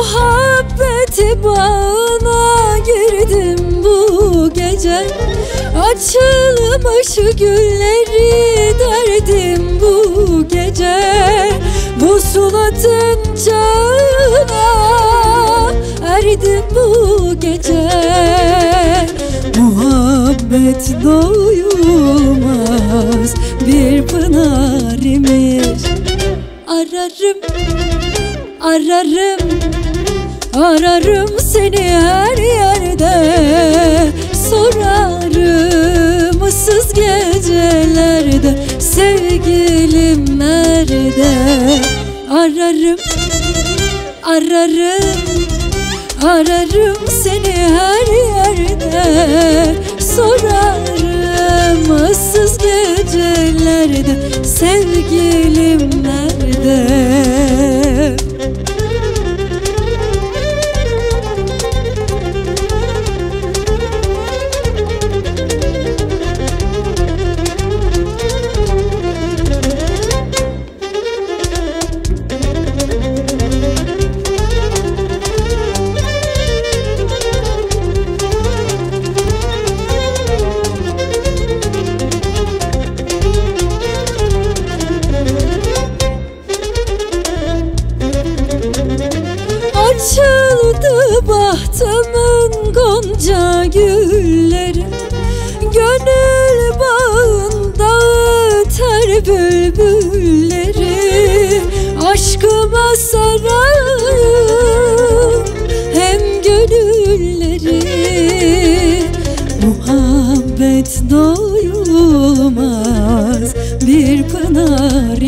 Muhabbeti bağına girdim bu gece. Açılmış gülleri derdim bu gece. Bu sulatın çağına erdim bu gece. Muhabbet doyulmaz bir pınar imiş. Ararım, ararım Ararım seni her yerde. Sorarım ıssız gecelerde. Sevgilim nerede? Ararım, ararım Ararım seni her yerde. Sorarım ıssız gecelerde. Sevgilim nerede bahtımın gonca gülleri Gönül bağında öter bülbülleri. Aşkıma sararım hem gönülleri. Muhabbet doyulmaz bir pınar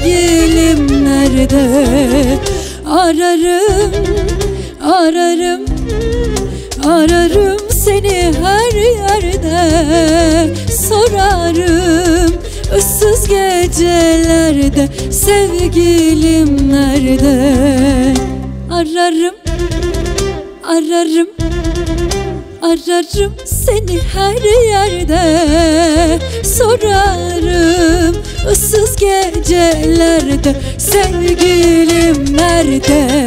Sevgilim nerede? Ararım, ararım, ararım seni her yerde. Sorarım ıssız gecelerde Sevgilim nerede? Ararım, ararım, ararım seni her yerde. Sorarım ıssız gecelerde sevgilim nerede